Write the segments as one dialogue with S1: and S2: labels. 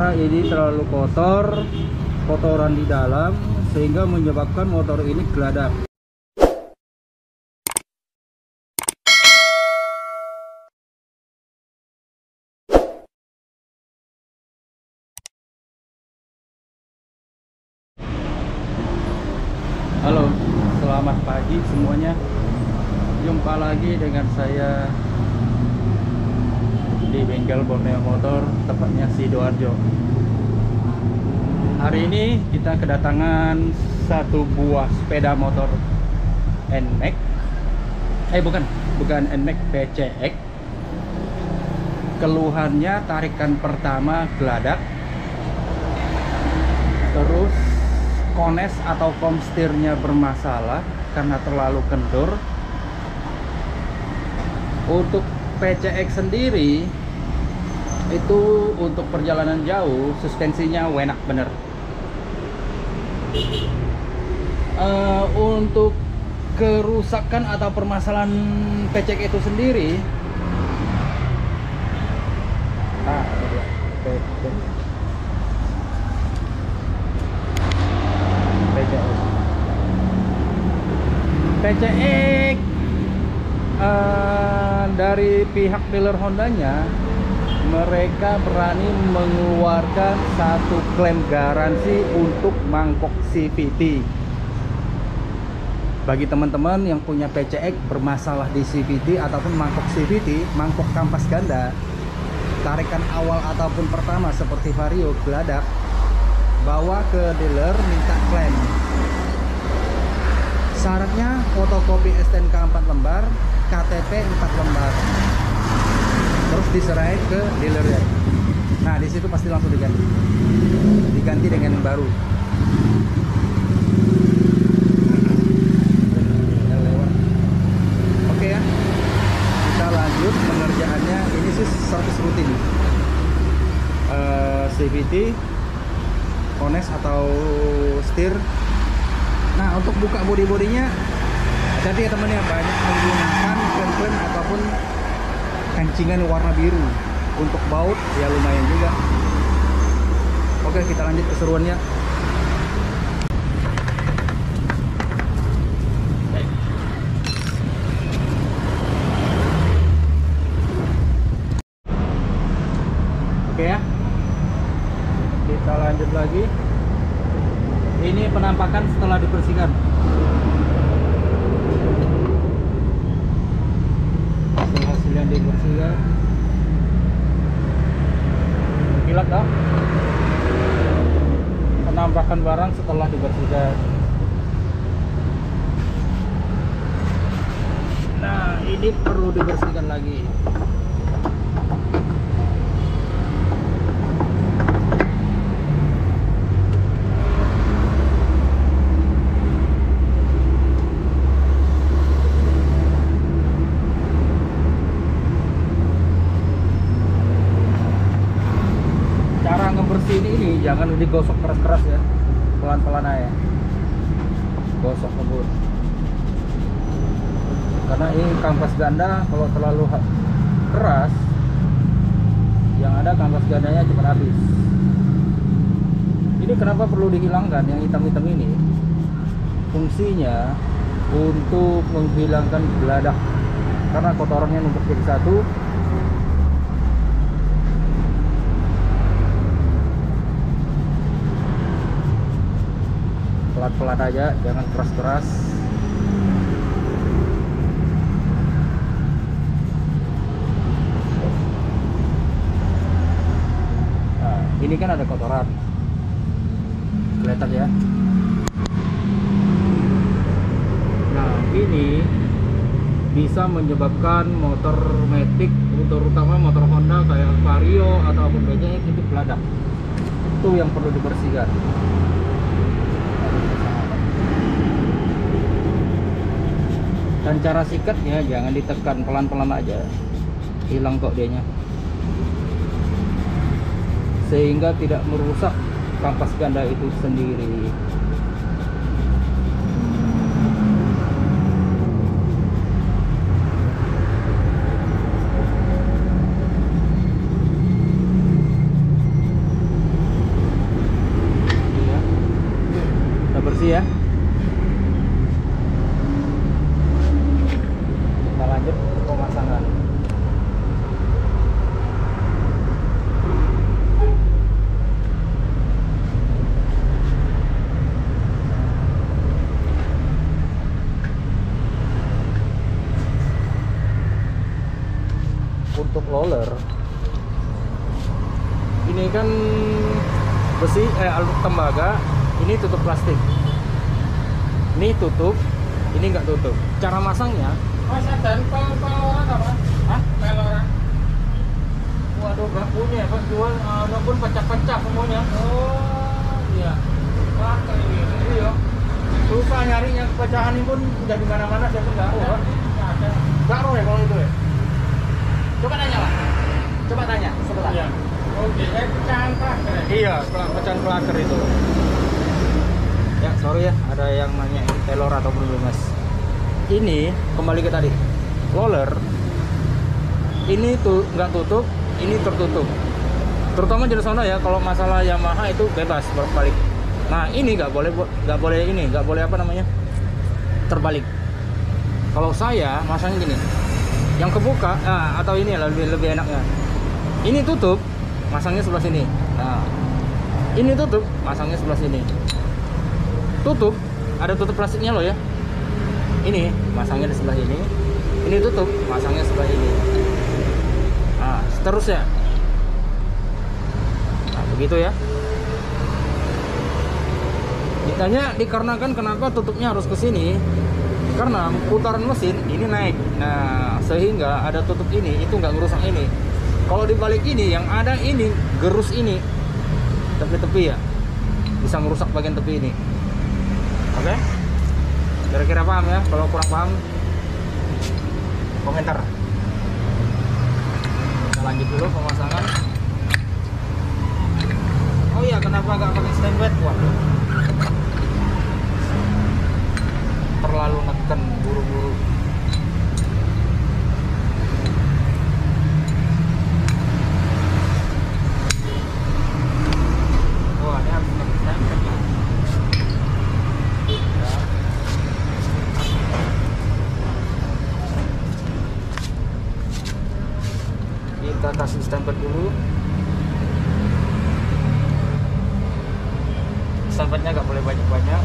S1: ini terlalu kotor kotoran di dalam sehingga menyebabkan motor ini geladak Halo, selamat pagi semuanya. Jumpa lagi dengan saya bengkel Borneo Motor, tepatnya Sidoarjo. Hari ini kita kedatangan satu buah sepeda motor NMAX. Eh bukan, bukan NMAX PCX. Keluhannya tarikan pertama geladak. Terus kones atau komstirnya bermasalah karena terlalu kendur untuk PCX sendiri itu untuk perjalanan jauh suspensinya enak bener. Uh, untuk kerusakan atau permasalahan PCX itu sendiri ah, PCX PCX uh, dari pihak dealer Hondanya mereka berani mengeluarkan satu klaim garansi untuk mangkok CVT bagi teman-teman yang punya PCX bermasalah di CVT ataupun mangkok CVT mangkok kampas ganda tarikan awal ataupun pertama seperti vario geladak bawa ke dealer minta klaim. Syaratnya fotokopi STNK 4 lembar KTP 4 lembar terus diserahin ke dealer ya. Nah di situ pasti langsung diganti. Diganti dengan yang baru. Oke ya. Kita lanjut pengerjaannya. Ini sih service rutin. Uh, CVT Ones atau setir nah untuk buka body-bodinya hati ya teman ya banyak menggunakan klaim-klaim ataupun kancingan warna biru. Untuk baut ya lumayan juga. Oke kita lanjut keseruannya oke ya kita lanjut lagi ini penampakan setelah dibersihkan hasil hasil yang dibersihkan kilat dah barang setelah dibersihkan. Nah ini perlu dibersihkan lagi. Jangan digosok keras-keras ya pelan-pelan aja gosok ngebut karena ini kampas ganda kalau terlalu keras yang ada kampas gandanya cepat habis. Ini kenapa perlu dihilangkan yang hitam-hitam ini? Fungsinya untuk menghilangkan geladak karena kotorannya numpuk jadi satu. Pelan-pelan aja jangan keras-keras nah, ini kan ada kotoran. Kelihatan ya. Nah ini bisa menyebabkan motor metik terutama motor Honda kayak Vario ataupun BJX itu geladak itu yang perlu dibersihkan. Dan cara sikatnya jangan ditekan pelan-pelan aja. Hilang kok dianya sehingga tidak merusak kampas ganda itu sendiri. Ya. ya? Kita lanjut. Pecah-pecah semuanya
S2: Oh iya. Pakai ini.
S1: iya susah nyarinya pecahan ini pun udah di mana-mana saya pun nggak tahu nggak tahu ya kalau itu ya coba tanya lah coba tanya sebentar
S2: Iya. Oke, eh pecahan.
S1: Iya, pecahan klaker itu. Ya, sorry ya, ada yang nanya ini telur atau belum mas. Ini kembali ke tadi, roller. Ini tuh nggak tutup, ini tertutup. Terutama sana ya, kalau masalah Yamaha itu bebas berbalik. Nah ini nggak boleh, nggak boleh ini, nggak boleh apa namanya terbalik. Kalau saya masangnya gini, yang kebuka, nah, atau ini lebih lebih enaknya. Ini tutup, masangnya sebelah sini. Nah, ini tutup, masangnya sebelah sini. Tutup, ada tutup plastiknya loh ya. Ini masangnya di sebelah ini. Ini tutup, masangnya sebelah ini. Nah, seterusnya. Begitu ya. Ditanya dikarenakan kenapa tutupnya harus ke sini? Karena putaran mesin ini naik. Nah, sehingga ada tutup ini, itu nggak ngerusak ini. Kalau dibalik ini, yang ada ini gerus ini tepi-tepi ya, bisa merusak bagian tepi ini. Oke? Kira-kira paham ya? Kalau kurang paham, komentar. Kita lanjut dulu pemasangan. Kenapa nggak pakai bed? Waduh. Terlalu neken buru-buru. Wah, ini harus pakai stand bed ya. Ya. kita kasih stempel dulu stempelnya nggak boleh banyak-banyak.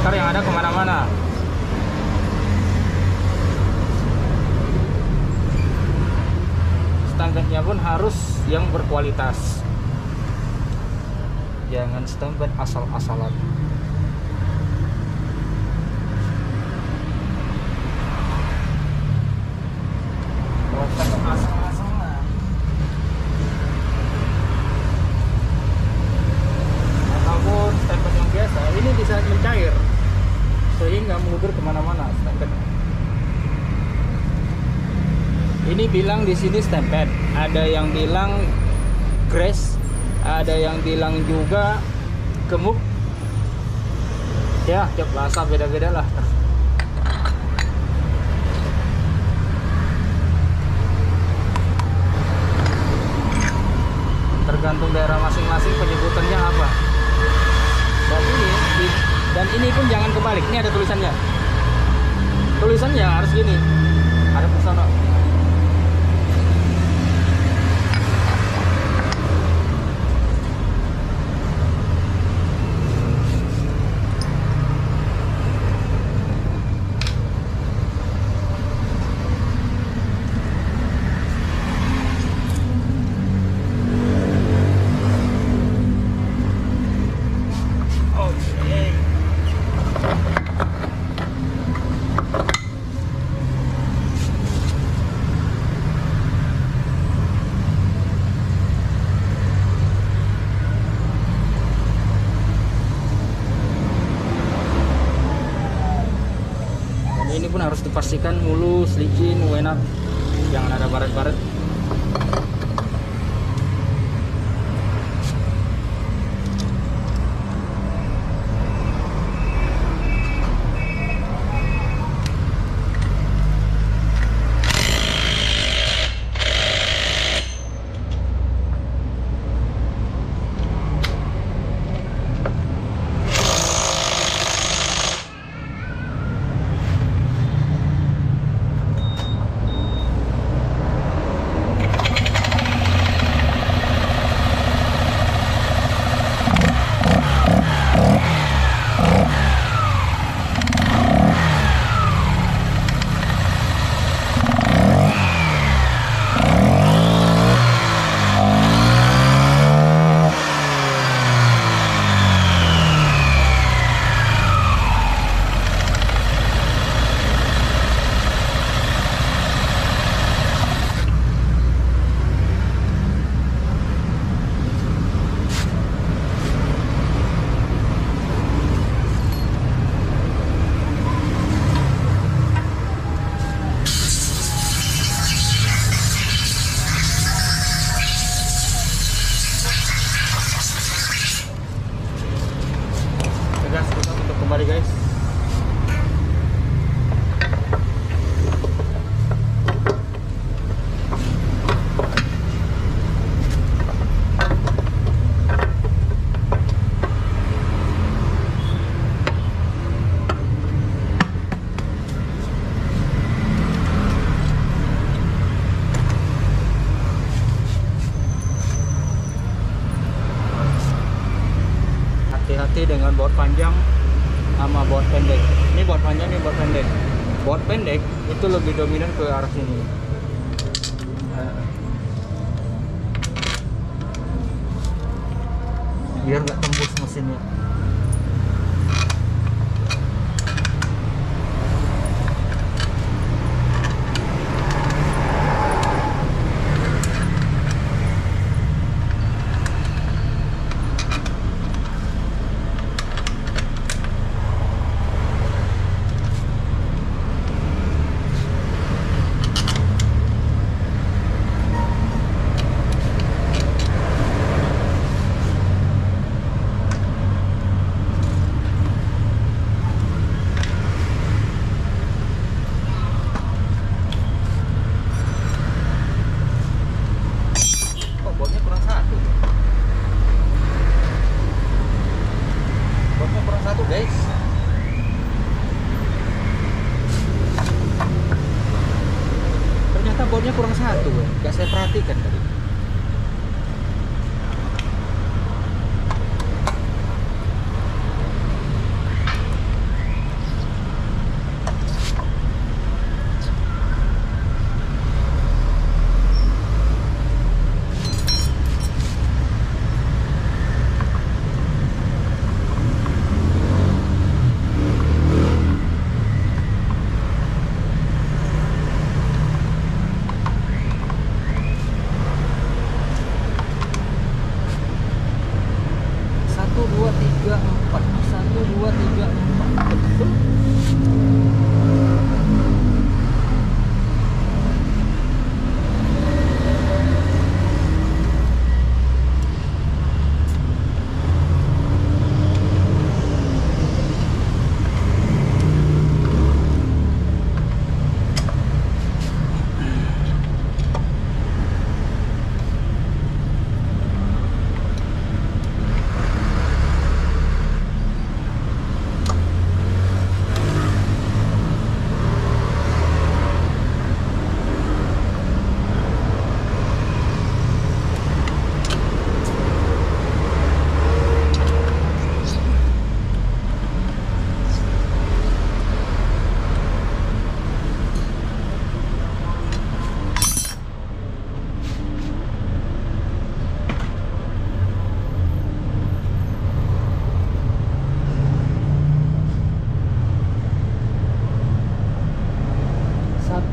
S1: Ntar yang ada ke mana-mana. Stempelnya pun harus yang berkualitas. Jangan stempel asal-asalan Kalau stempel asal-asalan ataupun stempel yang biasa ini bisa mencair sehingga mengudur ke mana-mana stempel ini bilang di sini stempel ada yang bilang grace ada yang bilang juga gemuk. Ya tiap bahasa beda-beda lah. Tergantung daerah masing-masing penyebutannya apa. Dan ini dan ini pun jangan kebalik. Ini ada tulisannya. Tulisannya harus gini. Ada pesona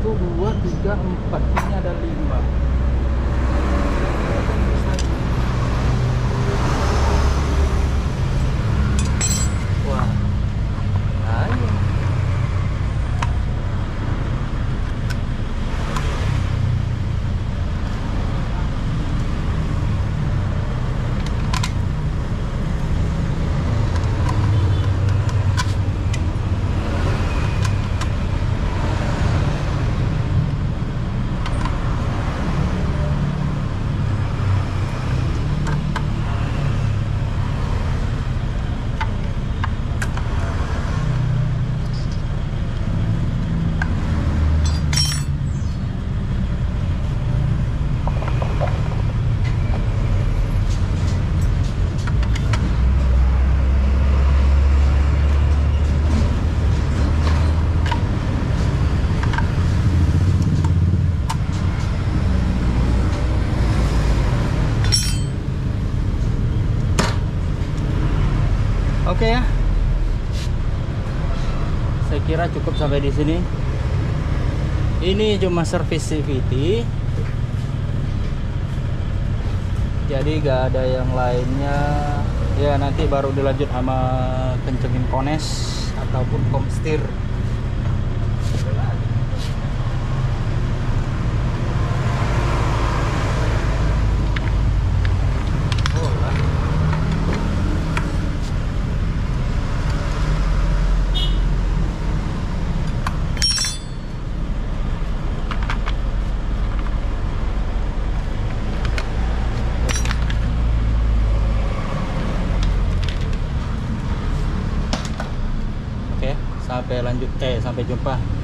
S1: satu dua tiga empat. Ini ada lima wah ayo Oke ya. Saya kira cukup sampai di sini. Ini cuma service CVT. Jadi gak ada yang lainnya. Ya nanti baru dilanjut sama kencengin kones ataupun komstir. Oh, lah. Oke, sampai lanjut eh sampai jumpa.